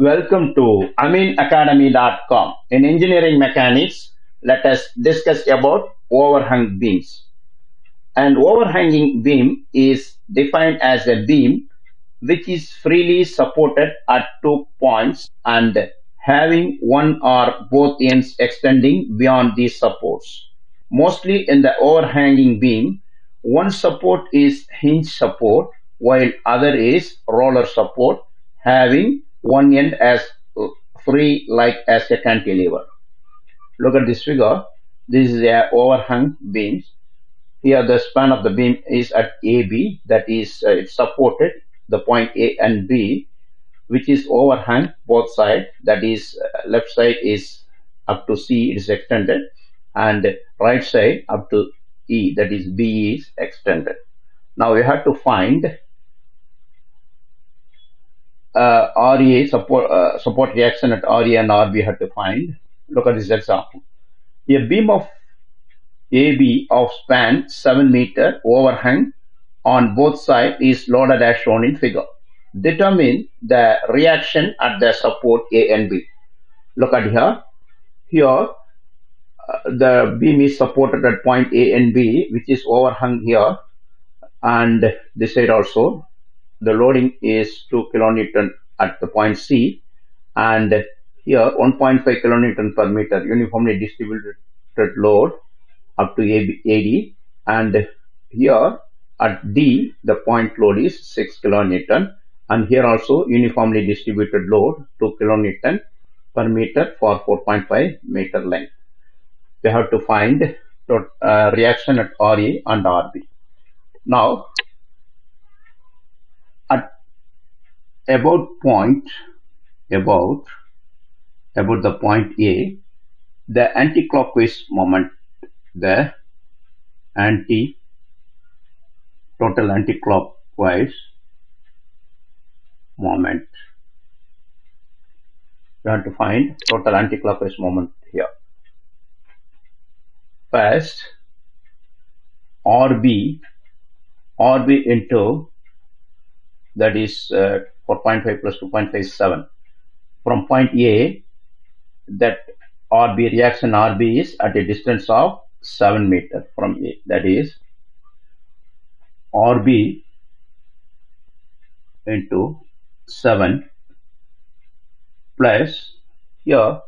Welcome to ameenacademy.com. In engineering mechanics, let us discuss about overhang beams. An overhanging beam is defined as a beam which is freely supported at two points and having one or both ends extending beyond these supports. Mostly in the overhanging beam, one support is hinge support while other is roller support having one end as free like as a cantilever. Look at this figure. This is a overhang beam. Here the span of the beam is at AB that is uh, it's supported the point A and B which is overhang both sides that is uh, left side is up to C it is extended and right side up to E that is B is extended. Now we have to find uh, support uh, support reaction at RA and RB have to find. Look at this example. A beam of AB of span 7 meter overhang on both sides is loaded as shown in figure. Determine the reaction at the support A and B. Look at here. Here uh, the beam is supported at point A and B which is overhung here and this side also the loading is 2 kilonewton at the point C and here 1.5 kilonewton per meter uniformly distributed load up to AD and here at D the point load is 6 kilonewton and here also uniformly distributed load 2 kilonewton per meter for 4.5 meter length. We have to find uh, reaction at RA and RB. Now at about point about about the point A the anti-clockwise moment the anti total anti-clockwise moment. We have to find total anti-clockwise moment here. First RB RB into that is uh, 4.5 plus 2.57 from point A that RB reaction RB is at a distance of 7 meter from A. That is RB into 7 plus here.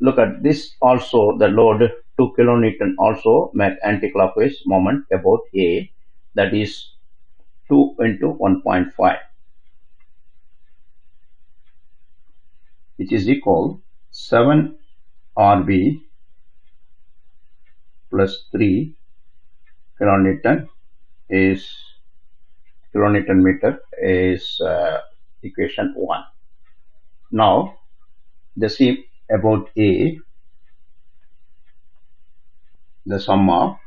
Look at this also the load 2 kilonewton also make anti-clockwise moment about A. That is 2 into 1.5 which is equal 7 RB plus 3 kilonewton is kilonewton meter is uh, equation 1. Now the same about A the sum of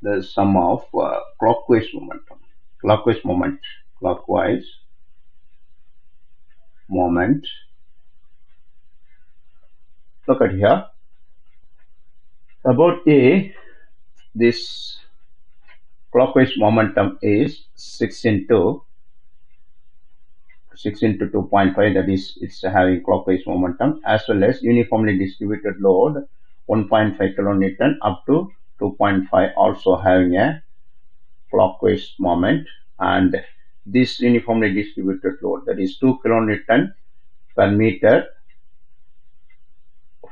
the sum of uh, clockwise momentum clockwise moment clockwise moment. Look at here. About a this clockwise momentum is 6 into 6 into 2.5 that is it's having clockwise momentum as well as uniformly distributed load 1.5 kilonewton up to 2.5 also having a clockwise moment and this uniformly distributed load that is 2 kilonewton per meter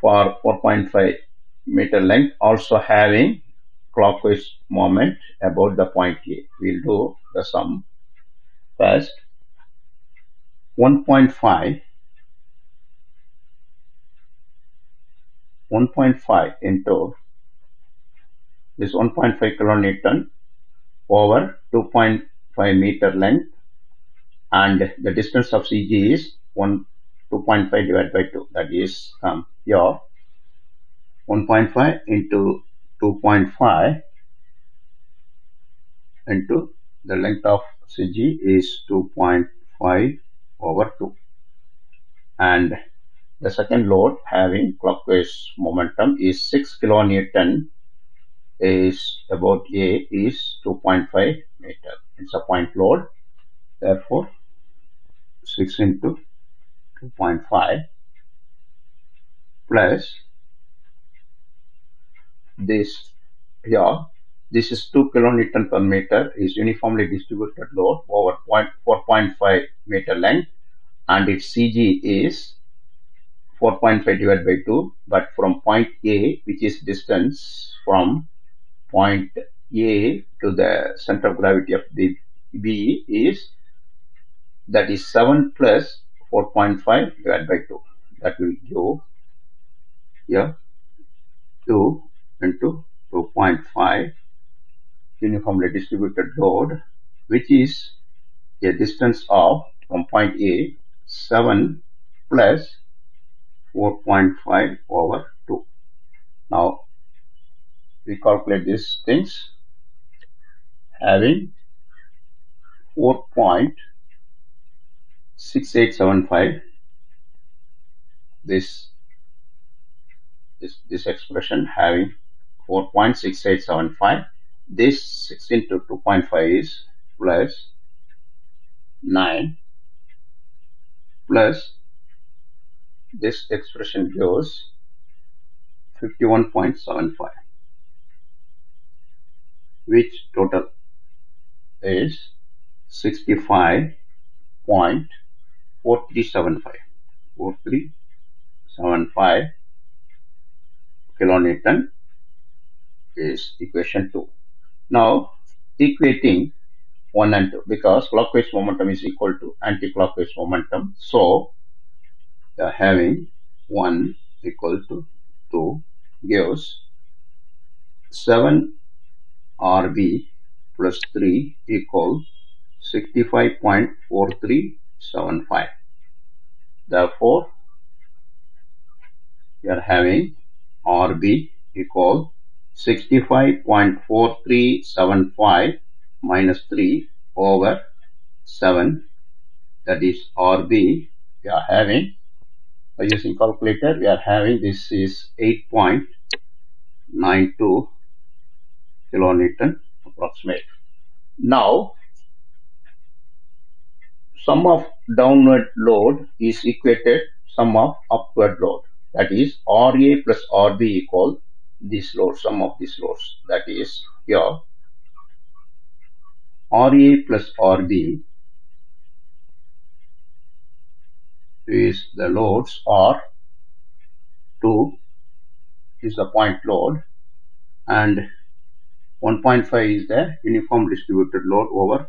for 4.5 meter length also having clockwise moment about the point A. We'll do the sum first 1.5 1.5 into this 1.5 kilonewton over 2.5 meter length and the distance of CG is 1 2.5 divided by 2 that is um, here 1.5 into 2.5 into the length of CG is 2.5 over 2 and the second load having clockwise momentum is 6 kilonewton is about A is 2.5 meter it's a point load. Therefore, 6 into 2.5 plus this here this is 2 kilonewton per meter is uniformly distributed load over 4.5 meter length and its CG is 4.5 divided by 2 but from point A which is distance from point A to the center of gravity of the B is that is 7 plus 4.5 divided by 2 that will give here 2 into 2.5 uniformly distributed load which is a distance of from point A 7 plus 4.5 over 2. Now we calculate these things having 4.6875 this this this expression having 4.6875 this 6 into 2.5 is plus 9 plus this expression gives 51.75 which total is 65.4375 4375 kilonewton is equation 2 now equating 1 and 2 because clockwise momentum is equal to anti-clockwise momentum so having 1 equal to 2 gives 7 RB plus 3 equals 65.4375 therefore we are having RB equal 65.4375 minus 3 over 7 that is RB we are having by using calculator we are having this is 8.92 kilonewton approximate. Now sum of downward load is equated sum of upward load. That is RA plus RB equal this load sum of these loads. That is here RA plus RB is the loads are 2 is the point load and 1.5 is the uniform distributed load over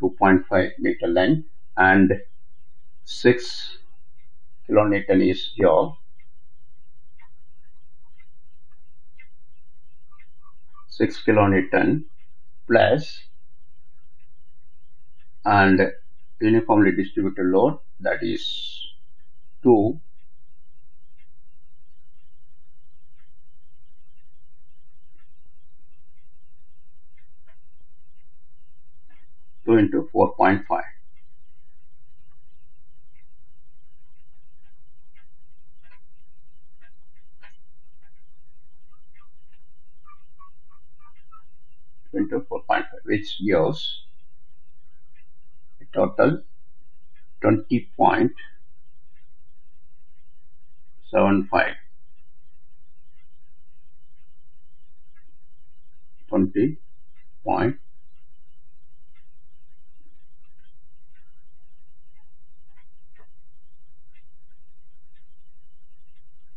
2.5 meter length and 6 kilonewton is here 6 kilonewton plus and uniformly distributed load that is 2 2 into 4.5 into 4.5 which gives a total 20.75 20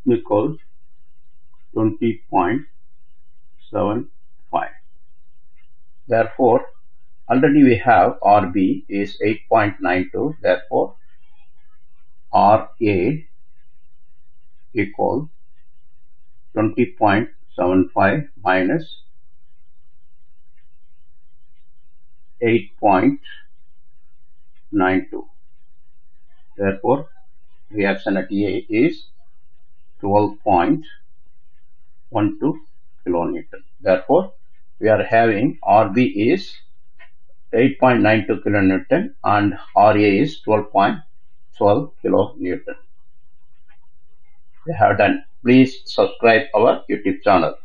equals 20.75 Therefore, already we have RB is 8.92. Therefore, RA equal 20.75 minus 8.92. Therefore, reaction at A is 12.12 kilonewton. Therefore, we are having RB is 8.92 kilonewton and RA is 12.12 kilonewton. We have done. Please subscribe our YouTube channel.